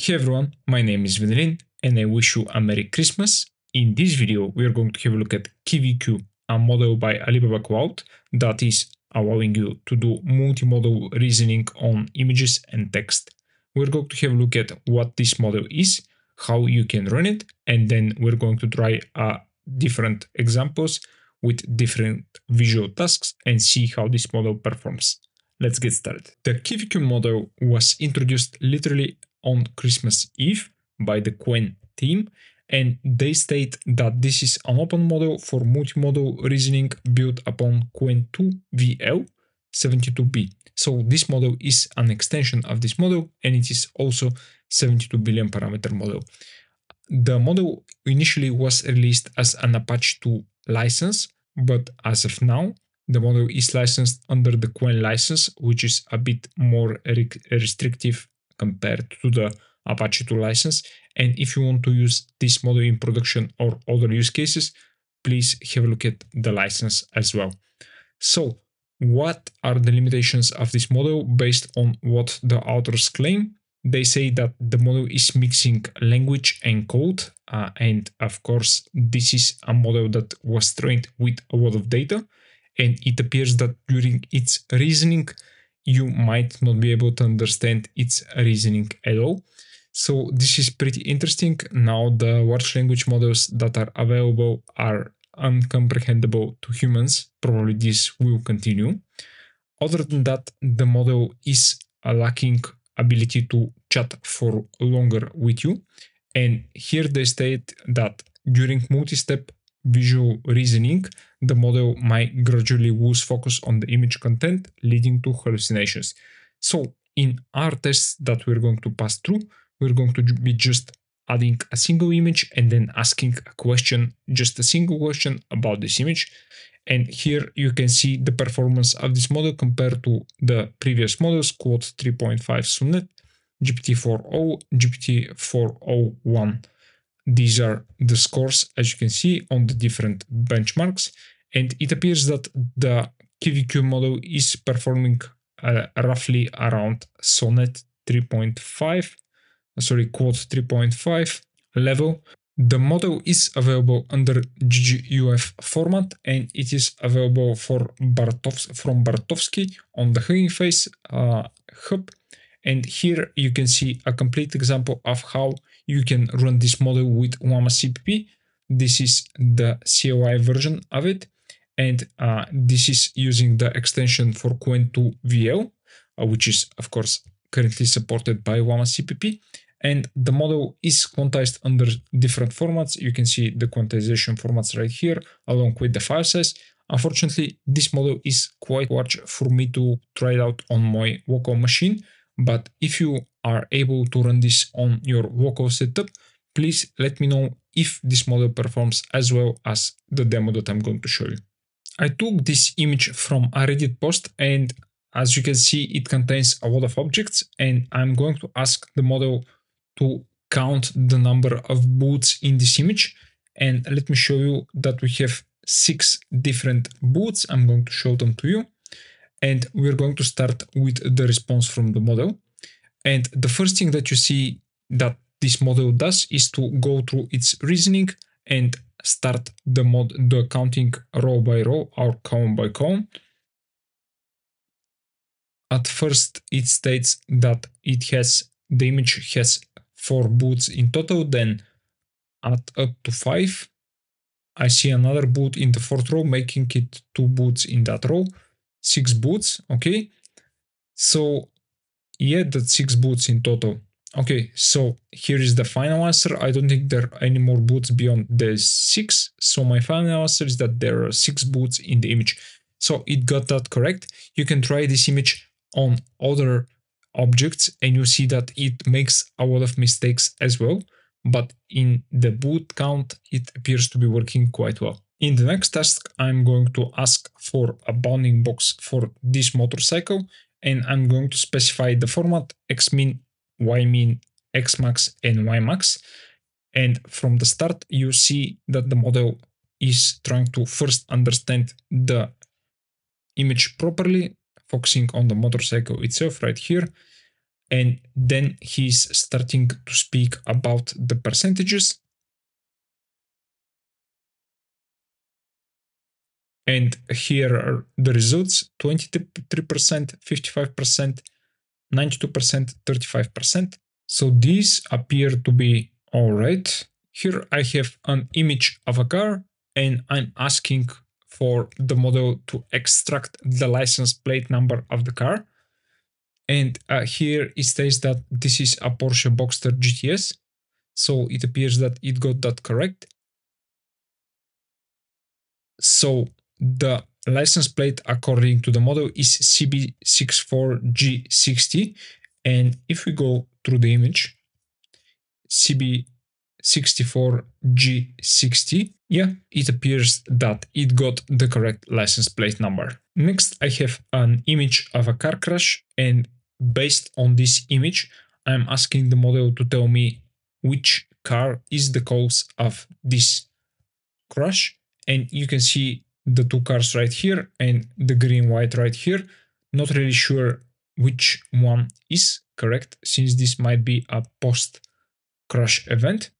Hey everyone, my name is Venelin and I wish you a Merry Christmas. In this video, we are going to have a look at QVQ, a model by Alibaba Cloud that is allowing you to do multimodal reasoning on images and text. We're going to have a look at what this model is, how you can run it, and then we're going to try uh, different examples with different visual tasks and see how this model performs. Let's get started. The QVQ model was introduced literally on Christmas Eve by the Qwen team, and they state that this is an open model for multimodal reasoning built upon Qwen 2 VL 72B. So this model is an extension of this model, and it is also 72 billion parameter model. The model initially was released as an Apache 2 license, but as of now, the model is licensed under the Qwen license, which is a bit more re restrictive compared to the Apache 2 license. And if you want to use this model in production or other use cases, please have a look at the license as well. So, what are the limitations of this model based on what the authors claim? They say that the model is mixing language and code, uh, and of course, this is a model that was trained with a lot of data and it appears that during its reasoning you might not be able to understand its reasoning at all. So this is pretty interesting. Now the large language models that are available are uncomprehendable to humans. Probably this will continue. Other than that, the model is lacking ability to chat for longer with you. And here they state that during multi-step visual reasoning, the model might gradually lose focus on the image content, leading to hallucinations. So, in our tests that we're going to pass through, we're going to be just adding a single image and then asking a question, just a single question about this image. And here you can see the performance of this model compared to the previous models, Claude 3.5 Sonnet, GPT-4o, GPT-4o1. These are the scores, as you can see, on the different benchmarks. And it appears that the QVQ model is performing uh, roughly around Sonnet 3.5, sorry, Claude 3.5 level. The model is available under GGUF format and it is available for Bartovs from Bartowski on the Hugging Face uh, hub. And here you can see a complete example of how you can run this model with Llama CPP. This is the CLI version of it. And uh, this is using the extension for Qwen 2 VL, uh, which is, of course, currently supported by Llama CPP. And the model is quantized under different formats. You can see the quantization formats right here, along with the file size. Unfortunately, this model is quite large for me to try it out on my local machine. But if you are able to run this on your local setup, please let me know if this model performs as well as the demo that I'm going to show you. I took this image from a Reddit post and as you can see it contains a lot of objects and I'm going to ask the model to count the number of boots in this image and let me show you that we have six different boots. I'm going to show them to you and we're going to start with the response from the model. And the first thing that you see that this model does is to go through its reasoning and start the mod the counting row by row or column by column. At first it states that it has the image has four boots in total, then add up to five. I see another boot in the fourth row, making it two boots in that row six boots okay? So yeah that's six boots in total. Okay so here is the final answer. I don't think there are any more boots beyond the six. So my final answer is that there are six boots in the image. So it got that correct. You can try this image on other objects and you see that it makes a lot of mistakes as well. But in the boot count it appears to be working quite well in the next task, I'm going to ask for a bounding box for this motorcycle and I'm going to specify the format xmin, ymin, xmax and ymax. And from the start, you see that the model is trying to first understand the image properly, focusing on the motorcycle itself right here. and then he's starting to speak about the percentages. And here are the results 23%, 55%, 92%, 35%. So these appear to be all right. Here I have an image of a car and I'm asking for the model to extract the license plate number of the car. And uh, here it says that this is a Porsche Boxster GTS. So it appears that it got that correct. So the license plate according to the model is CB64G60. And if we go through the image, CB64G60, yeah, it appears that it got the correct license plate number. Next, I have an image of a car crash and based on this image, I'm asking the model to tell me which car is the cause of this crash. And you can see the two cars right here and the green white right here. Not really sure which one is correct since this might be a post crash event.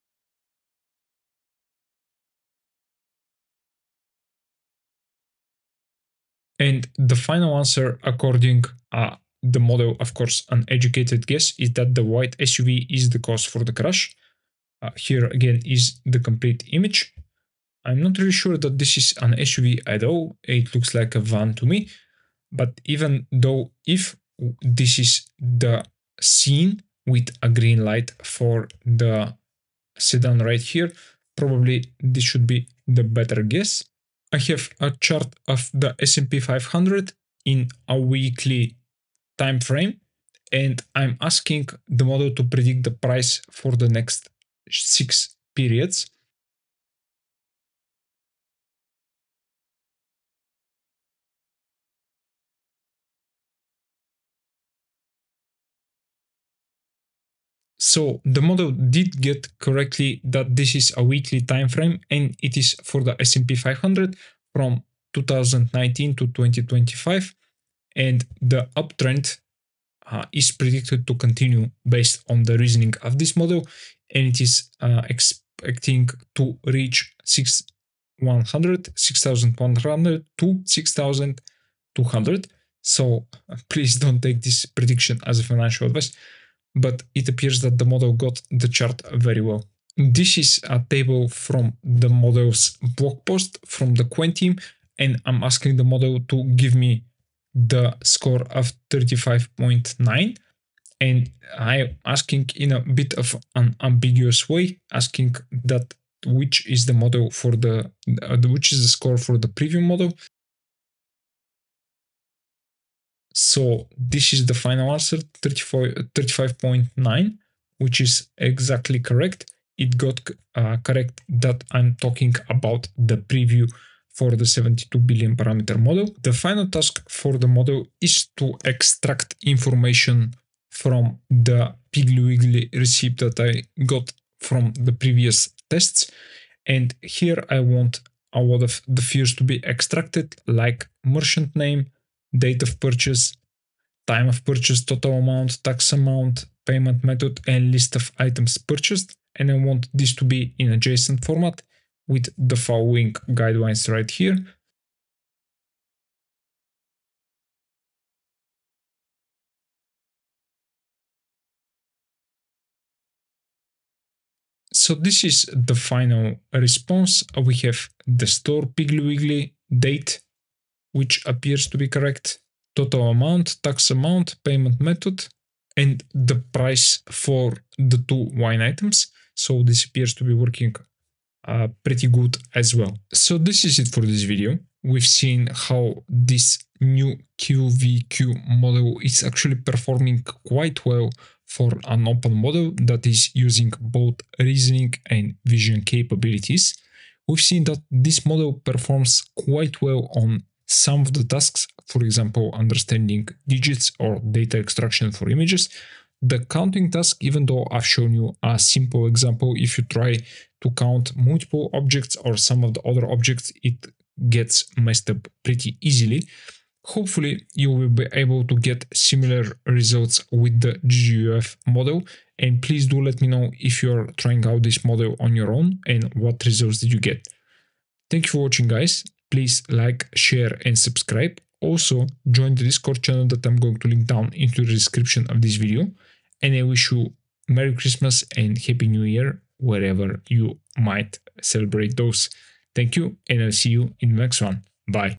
And the final answer, according uh, the model, of course, an educated guess, is that the white SUV is the cause for the crash. Uh, here again is the complete image. I'm not really sure that this is an SUV at all. It looks like a van to me. But even though if this is the scene with a green light for the sedan right here, probably this should be the better guess. I have a chart of the S&P 500 in a weekly time frame and I'm asking the model to predict the price for the next six periods. So the model did get correctly that this is a weekly time frame and it is for the S&P 500 from 2019 to 2025 and the uptrend uh, is predicted to continue based on the reasoning of this model. And it is uh, expecting to reach 6100 6100 to 6200 so please don't take this prediction as a financial advice but it appears that the model got the chart very well. This is a table from the model's blog post from the Qwen team, and I'm asking the model to give me the score of 35.9 and I'm asking in a bit of an ambiguous way, asking that which is the model for the uh, which is the score for the preview model So this is the final answer, 35.9, which is exactly correct. It got uh, correct that I'm talking about the preview for the 72 billion parameter model. The final task for the model is to extract information from the Piggly Wiggly receipt that I got from the previous tests. And here I want a lot of the fields to be extracted like merchant name, date of purchase, time of purchase, total amount, tax amount, payment method, and list of items purchased. And I want this to be in a JSON format with the following guidelines right here. So this is the final response. We have the store Piggly Wiggly date which appears to be correct, total amount, tax amount, payment method, and the price for the two wine items. So this appears to be working uh, pretty good as well. So this is it for this video. We've seen how this new QVQ model is actually performing quite well for an open model that is using both reasoning and vision capabilities. We've seen that this model performs quite well on some of the tasks, for example, understanding digits or data extraction for images, the counting task, even though I've shown you a simple example, if you try to count multiple objects or some of the other objects, it gets messed up pretty easily. Hopefully you will be able to get similar results with the GGUF model and please do let me know if you're trying out this model on your own and what results did you get. Thank you for watching guys. Please like, share and subscribe. Also join the Discord channel that I'm going to link down into the description of this video. And I wish you Merry Christmas and Happy New Year wherever you might celebrate those. Thank you and I'll see you in the next one. Bye.